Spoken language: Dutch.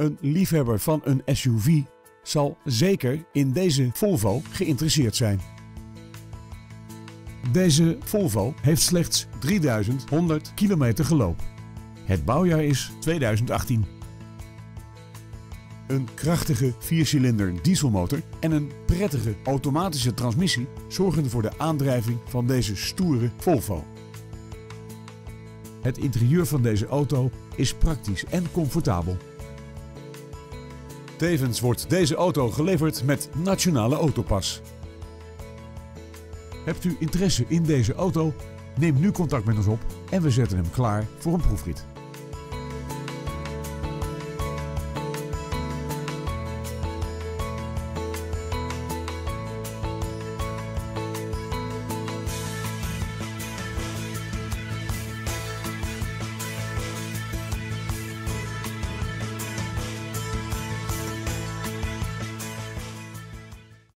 Een liefhebber van een SUV zal zeker in deze Volvo geïnteresseerd zijn. Deze Volvo heeft slechts 3100 kilometer gelopen. Het bouwjaar is 2018. Een krachtige viercilinder dieselmotor en een prettige automatische transmissie zorgen voor de aandrijving van deze stoere Volvo. Het interieur van deze auto is praktisch en comfortabel. Tevens wordt deze auto geleverd met Nationale Autopas. Hebt u interesse in deze auto? Neem nu contact met ons op en we zetten hem klaar voor een proefrit.